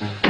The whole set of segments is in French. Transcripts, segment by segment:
Mm-hmm.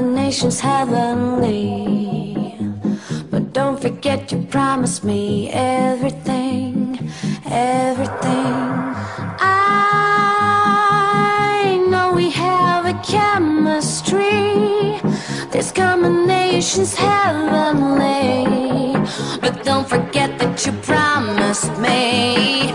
nations heavenly. But don't forget you promised me everything, everything. I know we have a chemistry. This combination's heavenly. But don't forget that you promised me.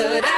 but I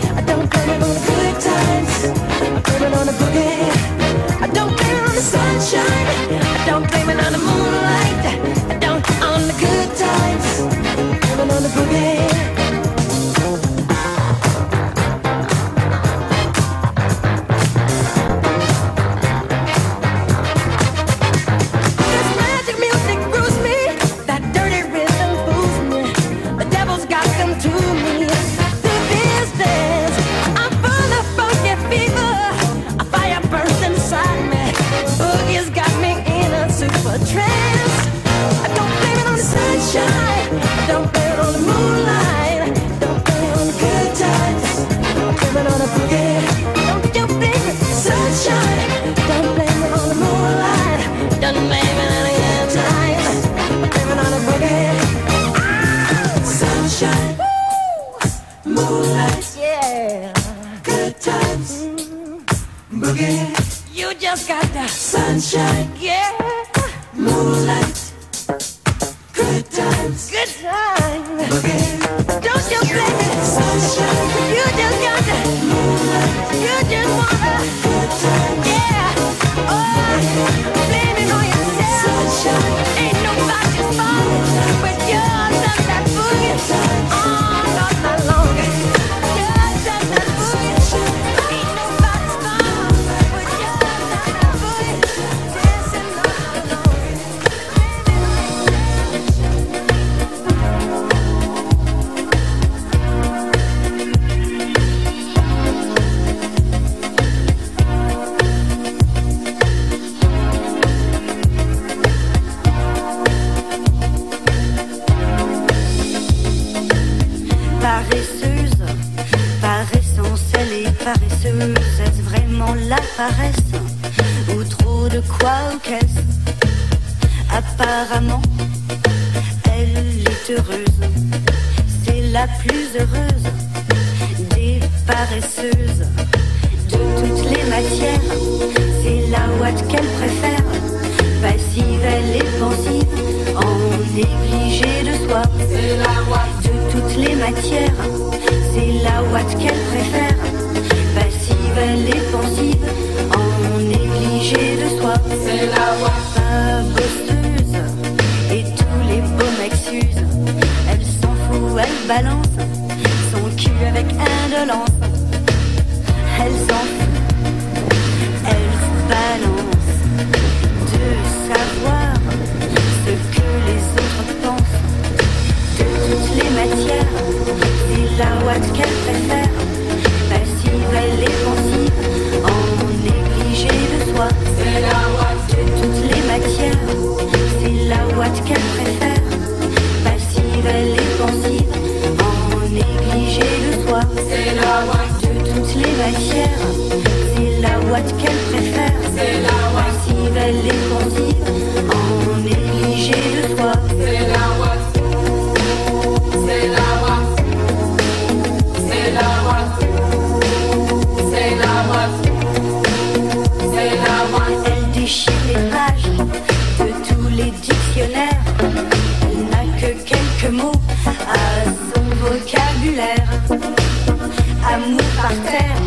good times. I'm craving on boogie. I don't it on the sunshine. I don't it on the moonlight. I don't on the good times. On boogie. You just got the sunshine. Yeah. Moonlight. Good times. Good times. Boogie. Don't you blame. Sunshine. You just got the Moonlight. You just wanna. Ou trop de quoi ou qu'est-ce. Apparemment, elle est heureuse. C'est la plus heureuse des paresseuses De toutes les matières, c'est la ouate qu'elle préfère Passive, elle est pensive, en négligée de soi. C'est la de toutes les matières. Elle balance son cul avec indolence. Elle s'en fout, elle se balance de savoir ce que les autres pensent de toutes les matières. C'est la ouate qu'elle préfère, passive, elle est pensive, en négligé de soi. C'est la ouate de toutes les matières, c'est la ouate qu'elle préfère, passive, elle est ten.